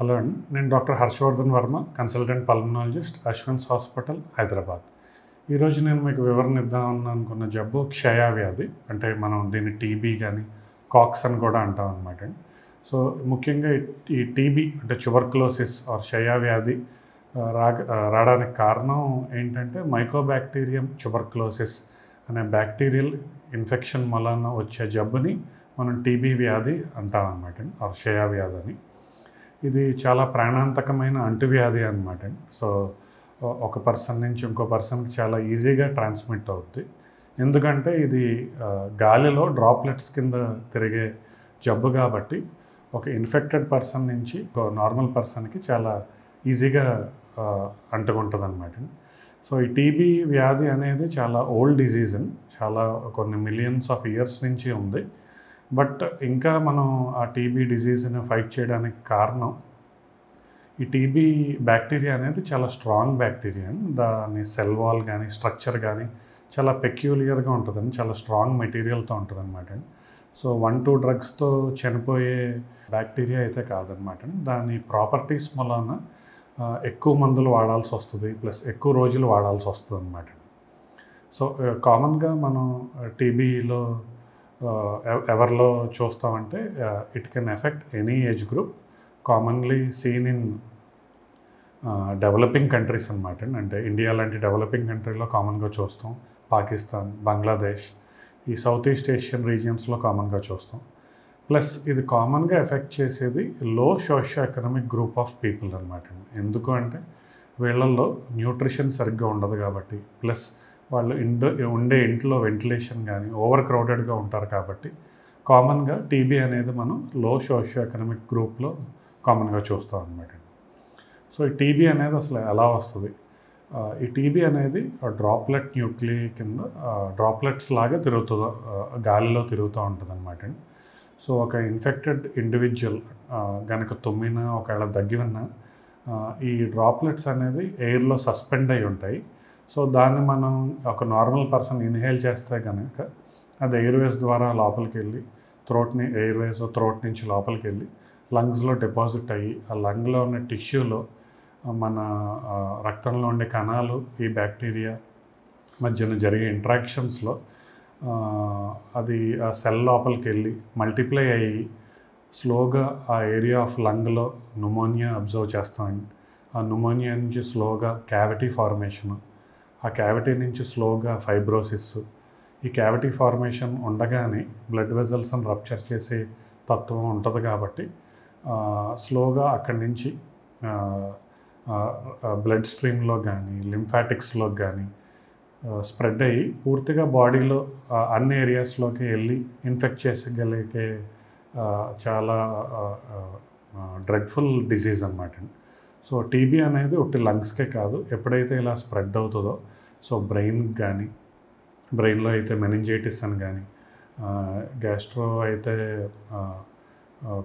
Hello అండి. నేను doctor Harshavardhan Varma consultant pulmonologist Ashwins hospital Hyderabad. ఈరోజు నేను మీకు వివరణ ఇద్దామని అనుకున్న జబ్బు క్షయ వ్యాధి అంటే మనం దీన్ని టీబీ కానీ కాక్స్ అని కూడా అంటాం అనమాట సో ముఖ్యంగా ఈ- టీబీ అంటే చుబర్క్లోసిస్ ఆర్ క్షయ వ్యాధి రా రావడానికి కారణం ఏంటంటే మైకోబ్యాక్టీరియం చుబర్క్లోసిస్ అనే బ్యాక్టీరియల్ ఇన్ఫెక్షన్ వలన వచ్చే జబ్బుని మనం టీబీ వ్యాధి అంటాం అనమాట ఆర్ క్షయ వ్యాధి అని. ఇది చాలా ప్రాణాంతకమైన అంటువ్యాధి అనమాట సో ఒక పర్సన్ నుంచి ఇంకో పర్సన్కి చాలా ఈజీగా ట్రాన్స్మిట్ అవుద్ది. ఎందుకంటే ఇది గాలిలో డ్రాప్లెట్స్ కింద తిరిగే జబ్బు కాబట్టి ఒక ఇన్ఫెక్టెడ్ పర్సన్ నుంచి ఒక నార్మల్ పర్సన్కి చాలా ఈజీగా అంటుకుంటుంది అనమాట సో ఈ టీబీ వ్యాధి అనేది చాలా ఓల్డ్ డిజీజ్ చాలా కొన్ని మిలియన్స్ ఆఫ్ ఇయర్స్ నుంచి ఉంది. బట్ ఇంకా మనం ఆ టీబీ డిజీజ్ని ఫైట్ చేయడానికి కారణం ఈ టీబీ బ్యాక్టీరియా అనేది చాలా స్ట్రాంగ్ బ్యాక్టీరియా. దాని సెల్ వాల్ కానీ స్ట్రక్చర్ కానీ చాలా పెక్యులియర్గా ఉంటుందండి చాలా స్ట్రాంగ్ మెటీరియల్తో ఉంటుంది అనమాట సో వన్ టూ డ్రగ్స్తో చనిపోయే బ్యాక్టీరియా అయితే కాదనమాట దాని ప్రాపర్టీస్ వలన ఎక్కువ మందులు వాడాల్సి వస్తుంది ప్లస్ ఎక్కువ రోజులు వాడాల్సి వస్తుంది అనమాట సో కామన్గా మనం టీబీలో ఎవరిలో చూస్తామంటే it can affect any age group commonly seen in developing countries అనమాట అంటే ఇండియా లాంటి డెవలపింగ్ కంట్రీలో కామన్గా చూస్తాం. పాకిస్తాన్ బంగ్లాదేశ్ ఈ సౌత్ ఈస్ట్ ఏషియన్ రీజియన్స్లో కామన్గా చూస్తాం. ప్లస్ ఇది కామన్గా ఎఫెక్ట్ చేసేది low socioeconomic group of people అనమాట ఎందుకు అంటే వీళ్ళల్లో న్యూట్రిషన్ సరిగ్గా ఉండదు కాబట్టి. ప్లస్ వాళ్ళు ఇండో ఉండే ఇంట్లో వెంటిలేషన్ కానీ ఓవర్ క్రౌడెడ్గా ఉంటారు కాబట్టి కామన్గా టీబీ అనేది మనం లో సోషియో ఎకనామిక్ గ్రూప్లో కామన్గా చూస్తాం అనమాట సో ఈ టీబీ అనేది అసలు ఎలా వస్తుంది? ఈ టీబీ అనేది డ్రాప్లెట్ న్యూక్లీ కింద డ్రాప్లెట్స్ లాగా తిరుగుతుందో గాలిలో తిరుగుతూ ఉంటుంది అనమాట సో ఒక ఇన్ఫెక్టెడ్ ఇండివిజువల్ కనుక తుమ్మినా ఒకవేళ దగ్గి ఉన్నా ఈ డ్రాప్లెట్స్ అనేది ఎయిర్లో సస్పెండ్ అయి ఉంటాయి. సో దాన్ని మనం ఒక నార్మల్ పర్సన్ ఇన్హేల్ చేస్తే కనుక అది ఎయిర్వేస్ ద్వారా లోపలికి వెళ్ళి త్రోట్ని ఎయిర్వేస్ త్రోట్ నుంచి లోపలికి వెళ్ళి లంగ్స్లో డిపాజిట్ అయ్యి ఆ లంగ్లో ఉన్న టిష్యూలో మన రక్తంలో ఉండే కణాలు ఈ బ్యాక్టీరియా మధ్యన జరిగే ఇంట్రాక్షన్స్లో అది ఆ సెల్ లోపలికి వెళ్ళి మల్టిప్లై అయ్యి స్లోగా ఆ ఏరియా ఆఫ్ లంగ్లో న్యూమోనియా అబ్జర్వ్ చేస్తామండి ఆ న్యూమోనియా నుంచి స్లోగా క్యావిటీ ఫార్మేషన్ ఆ క్యావిటీ నుంచి స్లోగా ఫైబ్రోసిస్ ఈ క్యావిటీ ఫార్మేషన్ ఉండగానే బ్లడ్ వెజల్స్ని రప్చర్ చేసే తత్వం ఉంటుంది కాబట్టి స్లోగా అక్కడి నుంచి బ్లడ్ స్ట్రీమ్లో కానీ లింఫాటిక్స్లో కానీ స్ప్రెడ్ అయ్యి పూర్తిగా బాడీలో అన్ని ఏరియాస్లోకి వెళ్ళి ఇన్ఫెక్ట్ చేసగలిగే చాలా డ్రెడ్ఫుల్ డిజీజ్ అనమాట సో టీబీ అనేది ఒకటి లంగ్స్కే కాదు ఎప్పుడైతే ఇలా స్ప్రెడ్ అవుతుందో సో బ్రెయిన్ కానీ బ్రెయిన్లో అయితే మెనింజైటిస్ అని కానీ గ్యాస్ట్రో అయితే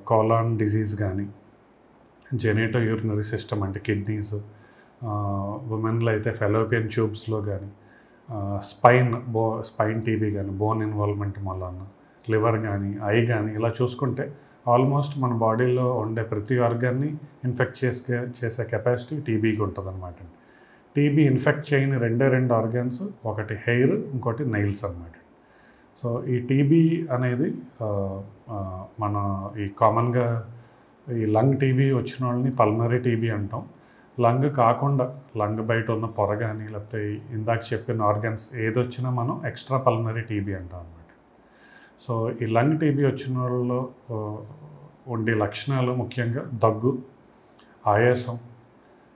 కాలాన్ డిజీజ్ కానీ జెనేటో యూరినరీ సిస్టమ్ అంటే కిడ్నీస్ ఉమెన్లో అయితే ఫెలోపియన్ ట్యూబ్స్లో కానీ స్పైన్ బో స్పైన్ టీబీ కానీ బోన్ ఇన్వాల్వ్మెంట్ మళ్ళా లివర్ కానీ ఐ కానీ ఇలా చూసుకుంటే ఆల్మోస్ట్ మన బాడీలో ఉండే ప్రతి ఆర్గాన్ని ఇన్ఫెక్ట్ చేసే చేసే కెపాసిటీ టీబీకి ఉంటుంది అనమాట టీబీ ఇన్ఫెక్ట్ చేయని రెండే రెండు ఆర్గాన్స్ ఒకటి హెయిర్ ఇంకోటి నెయిల్స్ అనమాట సో ఈ టీబీ అనేది మన ఈ కామన్గా ఈ లంగ్ టీబీ వచ్చిన వాళ్ళని పల్మరీ టీబీ అంటాం. లంగ్ కాకుండా లంగ్ బయట ఉన్న పొర కానీ లేకపోతే ఇందాక చెప్పిన ఆర్గన్స్ ఏది వచ్చినా మనం ఎక్స్ట్రా పల్మరీ టీబీ అంటాం అనమాట సో ఈ లంగ్ టీబీ వచ్చిన వాళ్ళలో ఉండే లక్షణాలు ముఖ్యంగా దగ్గు ఆయాసం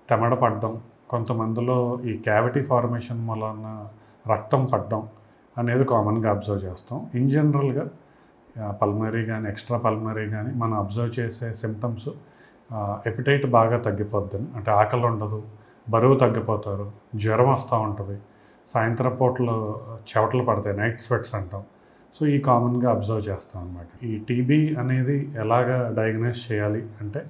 తెమడ పడ్డం కొంతమందిలో ఈ క్యావిటీ ఫార్మేషన్ వలన రక్తం పడ్డం అనేది కామన్గా అబ్జర్వ్ చేస్తాం. ఇన్ జనరల్గా పల్మరీ కానీ ఎక్స్ట్రా పల్మరీ కానీ మనం అబ్జర్వ్ చేసే సిమ్టమ్స్ ఎపిటైట్ బాగా తగ్గిపోద్ది అంటే ఆకలి ఉండదు బరువు తగ్గిపోతారు జ్వరం వస్తూ ఉంటుంది సాయంత్రం పూటలో చెవటలు పడతాయి నైట్ స్వెట్స్ అంటాం. సో ఈ కామన్గా అబ్జర్వ్ చేస్తాం అనమాట ఈ టీబీ అనేది ఎలాగా డయాగ్నైజ్ చేయాలి అంటే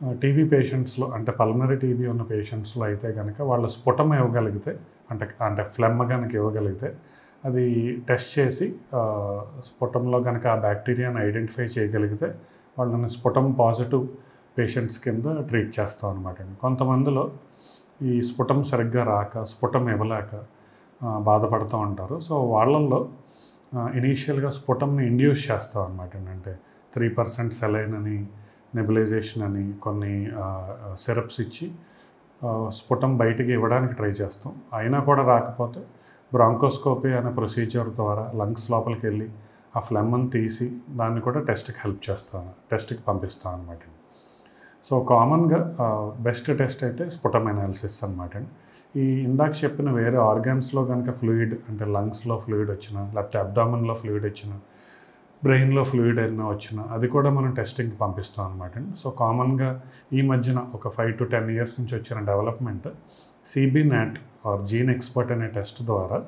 టీబీ పేషెంట్స్లో అంటే పల్మనరీ టీబీ ఉన్న పేషెంట్స్లో అయితే కనుక వాళ్ళు స్ఫుటం ఇవ్వగలిగితే అంటే అంటే ఫ్లెమ్ కనుక ఇవ్వగలిగితే అది టెస్ట్ చేసి స్ఫుటంలో కనుక ఆ బ్యాక్టీరియాని ఐడెంటిఫై చేయగలిగితే వాళ్ళని స్ఫుటం పాజిటివ్ పేషెంట్స్ కింద ట్రీట్ చేస్తాం అనమాట కొంతమందిలో ఈ స్ఫుటం సరిగ్గా రాక స్ఫుటం ఇవ్వలేక బాధపడుతూ ఉంటారు. సో వాళ్ళల్లో ఇనీషియల్గా స్ఫుటంని ఇండ్యూస్ చేస్తాం అనమాట అంటే త్రీ పర్సెంట్ సెలైన్ అని నెబులైజేషన్ అని కొన్ని సిరప్స్ ఇచ్చి స్ఫుటం బయటికి ఇవ్వడానికి ట్రై చేస్తాం. అయినా కూడా రాకపోతే బ్రాంకోస్కోపీ అనే ప్రొసీజర్ ద్వారా లంగ్స్ లోపలికి వెళ్ళి ఆ ఫ్లెమ్ని తీసి దాన్ని కూడా టెస్ట్కి హెల్ప్ చేస్తాను టెస్ట్కి పంపిస్తాను అనమాట సో కామన్గా బెస్ట్ టెస్ట్ అయితే స్ఫుటం అనాలిసిస్ అనమాట అండి ఈ ఇందాక చెప్పిన వేరే ఆర్గాన్స్లో కనుక ఫ్లూయిడ్ అంటే లంగ్స్లో ఫ్లూయిడ్ వచ్చినా లేకపోతే అబ్డామన్లో ఫ్లూయిడ్ వచ్చిన బ్రెయిన్లో ఫ్లూయిడ్ అయినా వచ్చిన అది కూడా మనం టెస్టింగ్కి పంపిస్తాం అనమాట సో కామన్గా ఈ మధ్యన ఒక ఫైవ్ టు టెన్ ఇయర్స్ నుంచి వచ్చిన development CB NAAT or GeneXpert అనే టెస్ట్ ద్వారా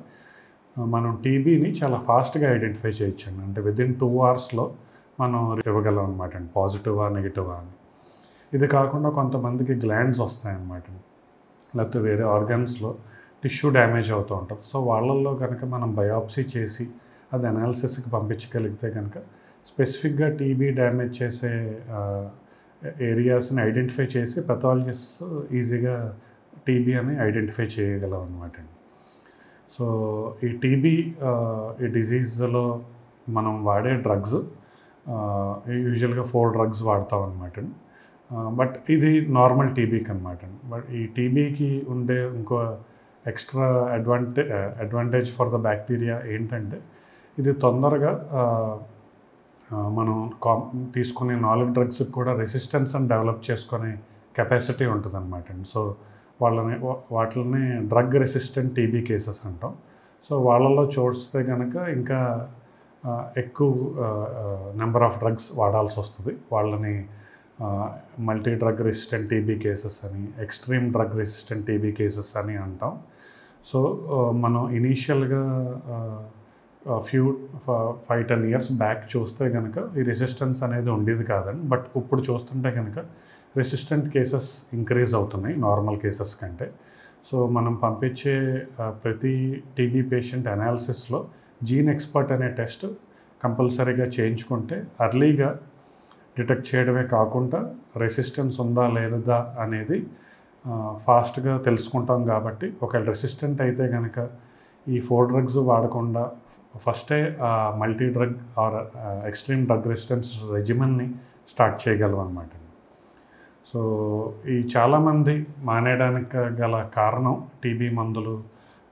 మనం టీబీని చాలా ఫాస్ట్గా ఐడెంటిఫై చేయొచ్చండి. అంటే విదిన్ టూ అవర్స్లో మనం ఇవ్వగలం అనమాట అండి పాజిటివా నెగిటివా అని. ఇది కాకుండా కొంతమందికి గ్లాండ్స్ వస్తాయన్నమాట. లేకపోతే వేరే ఆర్గాన్స్లో టిష్యూ డ్యామేజ్ అవుతూ ఉంటుంది సో వాళ్ళల్లో కనుక మనం బయాప్సీ చేసి అది అనాలిసిస్కి పంపించగలిగితే కనుక స్పెసిఫిక్గా టీబీ డ్యామేజ్ చేసే ఏరియాస్ని ఐడెంటిఫై చేసి పెథాలజిస్ట్ ఈజీగా టీబీ అని ఐడెంటిఫై చేయగలం అనమాట సో ఈ టీబీ ఈ డిజీజ్లో మనం వాడే డ్రగ్స్ యూజువల్గా ఫోర్ డ్రగ్స్ వాడతాం అనమాట బట్ ఇది నార్మల్ టీబీకి అనమాట బట్ ఈ టీబీకి ఉండే ఇంకో extra advantage advantage for the bacteria ఏంటంటే ఇది తొందరగా మనం కా తీసుకునే నాలుగు డ్రగ్స్కి కూడా రెసిస్టెన్స్ అని డెవలప్ చేసుకునే కెపాసిటీ ఉంటుంది అనమాట సో వాళ్ళని వా- వాటిని డ్రగ్ రెసిస్టెంట్ టీబీ కేసెస్ అంటాం. సో వాళ్ళలో చూస్తే కనుక ఇంకా ఎక్కువ నెంబర్ ఆఫ్ డ్రగ్స్ వాడాల్సి వస్తుంది వాళ్ళని multi drug resistant TB cases అని extreme drug resistant TB cases అని అంటాం. సో మనం ఇనీషియల్గా few five ten years back చూస్తే కనుక ఈ రెసిస్టెన్స్ అనేది ఉండేది కాదండి బట్ ఇప్పుడు చూస్తుంటే కనుక రెసిస్టెంట్ కేసెస్ ఇంక్రీజ్ అవుతున్నాయి నార్మల్ కేసెస్ కంటే. సో మనం పంపించే ప్రతి టీబీ పేషెంట్ అనాలిసిస్లో జీన్ ఎక్స్పర్ట్ అనే టెస్ట్ కంపల్సరీగా చేయించుకుంటే అర్లీగా డిటెక్ట్ చేయడమే కాకుండా రెసిస్టెన్స్ ఉందా లేదా అనేది ఫాస్ట్గా తెలుసుకుంటాం కాబట్టి ఒకవేళ రెసిస్టెంట్ అయితే కనుక ఈ ఫోర్ డ్రగ్స్ వాడకుండా ఫస్టే multi drug or extreme drug resistance రెజిమన్ని start చేయగలం అనమాట సో ఈ చాలామంది మానేయడానికి గల కారణం టీబీ మందులు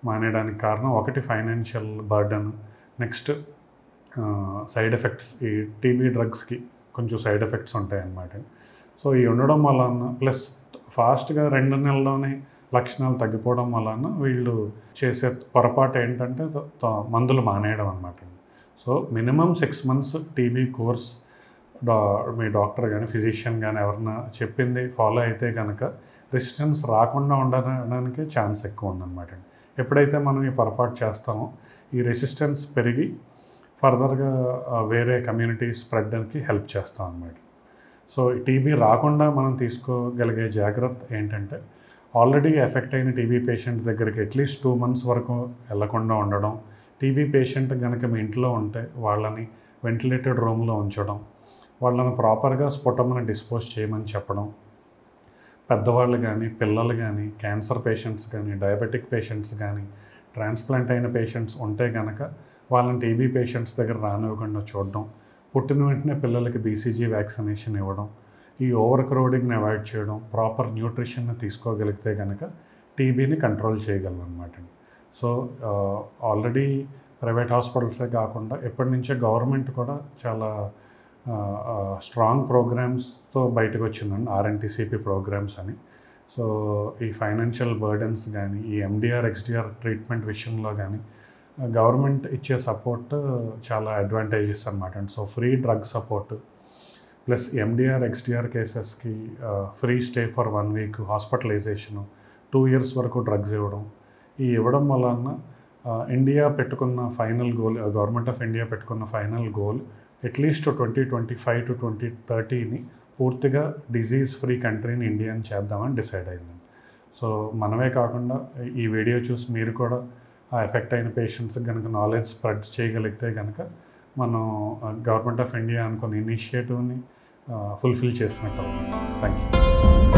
మానేయడానికి కారణం ఒకటి financial burden next side effects ఈ టీబీ డ్రగ్స్కి. కొంచెం సైడ్ ఎఫెక్ట్స్ ఉంటాయి అన్నమాట. సో ఈ ఉండడం వలన ప్లస్ ఫాస్ట్గా రెండు నెలల్లోనే లక్షణాలు తగ్గిపోవడం వలన వీళ్ళు చేసే పొరపాటు ఏంటంటే మందులు మానేయడం అనమాట so minimum six months TB course డా మీ డాక్టర్ కానీ ఫిజిషియన్ కానీ ఎవరన్నా చెప్పింది ఫాలో అయితే కనుక రెసిస్టెన్స్ రాకుండా ఉండడానికి ఛాన్స్ ఎక్కువ ఉందన్నమాట. ఎప్పుడైతే మనం ఈ పొరపాటు చేస్తామో ఈ రెసిస్టెన్స్ పెరిగి ఫర్దర్గా వేరే కమ్యూనిటీ స్ప్రెడ్డానికి హెల్ప్ చేస్తాం అన్నమాట. సో టీబీ రాకుండా మనం తీసుకోగలిగే జాగ్రత్త ఏంటంటే ఆల్రెడీ ఎఫెక్ట్ అయిన టీబీ పేషెంట్ దగ్గరికి అట్లీస్ట్ టూ మంత్స్ వరకు వెళ్ళకుండా ఉండడం టీబీ పేషెంట్ కనుక మీ ఇంట్లో ఉంటే వాళ్ళని వెంటిలేటెడ్ రూమ్లో ఉంచడం వాళ్ళని ప్రాపర్గా స్ఫుటమని డిస్పోజ్ చేయమని చెప్పడం పెద్దవాళ్ళు కానీ పిల్లలు కానీ క్యాన్సర్ పేషెంట్స్ కానీ డయాబెటిక్ పేషెంట్స్ కానీ ట్రాన్స్ప్లాంట్ అయిన పేషెంట్స్ ఉంటే కనుక వాళ్ళని టీబీ పేషెంట్స్ దగ్గర రానివ్వకుండా చూడడం పుట్టిన వెంటనే పిల్లలకి బీసీజీ వ్యాక్సినేషన్ ఇవ్వడం ఈ ఓవర్ క్రౌడింగ్ని అవాయిడ్ చేయడం ప్రాపర్ న్యూట్రిషన్ని తీసుకోగలిగితే కనుక టీబీని కంట్రోల్ చేయగలం అనమాట సో ఆల్రెడీ ప్రైవేట్ హాస్పిటల్సే కాకుండా ఎప్పటి నుంచే గవర్నమెంట్ కూడా చాలా స్ట్రాంగ్ ప్రోగ్రామ్స్తో బయటకు వచ్చిందండి ఆర్ఎన్టీసీపీ ప్రోగ్రామ్స్ అని. సో ఈ ఫైనాన్షియల్ బర్డెన్స్ కానీ ఈ ఎండిఆర్ ఎక్స్డిఆర్ ట్రీట్మెంట్ విషయంలో కానీ గవర్నమెంట్ ఇచ్చే సపోర్ట్ చాలా అడ్వాంటేజెస్ అనమాట and so free drug support plus MDR XDR కేసెస్కి free stay for one week hospitalisation two years వరకు డ్రగ్స్ ఇవ్వడం ఈ ఇవ్వడం వలన ఇండియా పెట్టుకున్న final goal government of India పెట్టుకున్న final goal at least twenty twenty five to twenty థర్టీని పూర్తిగా disease free కంట్రీని ఇండియాని చేద్దామని డిసైడ్ అయింది. సో మనమే కాకుండా ఈ వీడియో చూసి మీరు కూడా ఆ ఎఫెక్ట్ అయిన పేషెంట్స్కి కనుక నాలెడ్జ్ స్ప్రెడ్ చేయగలిగితే కనుక మనం గవర్నమెంట్ ఆఫ్ ఇండియా అనుకున్న ఇనిషియేటివ్ని ఫుల్ఫిల్ చేసినట్టు అవుతుంది. Thank you